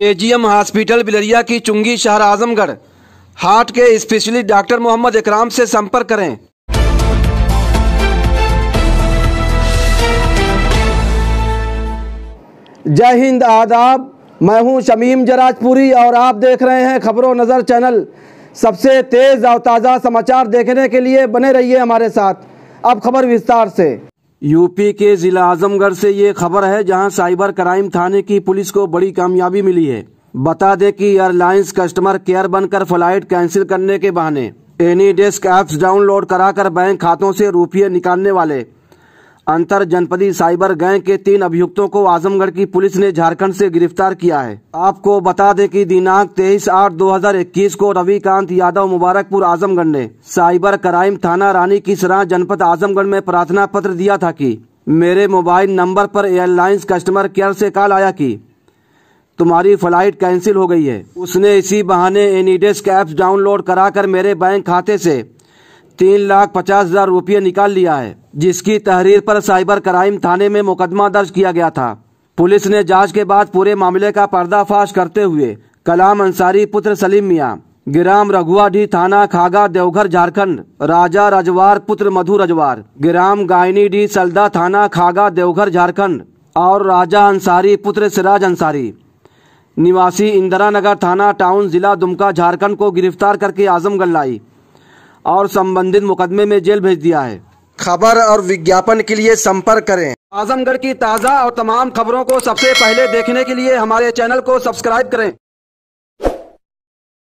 AGM hospital Bilariya की चुंगी, शहर आजमगढ़। हार्ट के स्पेशलिस्ट डॉक्टर मोहम्मद इकराम से संपर्क करें। जय हिंद आदाब। मैं हूँ शमीम जराजपुरी और आप देख रहे हैं खबरों नज़र चैनल। सबसे तेज़ और ताज़ा समाचार देखने के लिए बने रहिए हमारे साथ। अब खबर विस्तार से। यूपी के जिला आजमगढ़ से ये खबर है जहाँ साइबर क्राइम थाने की पुलिस को बड़ी कामयाबी मिली है। बता दें कि एयरलाइंस कस्टमर केयर बनकर फ़्लाइट कैंसिल करने के बहाने एनी डेस्क एप्स डाउनलोड कराकर बैंक खातों से रुपये निकालने वाले अंतर जनपदी साइबर गैंग के तीन अभियुक्तों को आजमगढ़ की पुलिस ने झारखंड से गिरफ़्तार किया है। आपको बता दें कि दिनांक 23 आठ 2021 को रविकांत यादव मुबारकपुर आजमगढ़ ने साइबर क्राइम थाना रानी की सराह जनपद आजमगढ़ में प्रार्थना पत्र दिया था कि मेरे मोबाइल नंबर पर एयरलाइंस कस्टमर केयर से कॉल आया कि तुम्हारी फ़्लाइट कैंसिल हो गई है। उसने इसी बहाने एनीडेस्क ऐप्स डाउनलोड कराकर मेरे बैंक खाते से तीन लाख पचास हज़ार रुपये निकाल लिया है, जिसकी तहरीर पर साइबर क्राइम थाने में मुकदमा दर्ज किया गया था। पुलिस ने जाँच के बाद पूरे मामले का पर्दाफाश करते हुए कलाम अंसारी, पुत्र सलीम मियाँ, गिराम रघुआडी थाना खागा, देवघर, झारखंड, राजा रजवार, पुत्र मधु रजवार, ग्राम गायनी डी सलदा थाना खागा, देवघर, झारखंड, और राजा अंसारी, पुत्र सिराज अंसारी। निवासी इंदिरा नगर थाना टाउन जिला दुमका, झारखंड को गिरफ़्तार करके आजमगढ़ लाई और संबंधित मुकदमे में जेल भेज दिया है। खबर और विज्ञापन के लिए संपर्क करें। आजमगढ़ की ताज़ा और तमाम खबरों को सबसे पहले देखने के लिए हमारे चैनल को सब्सक्राइब करें।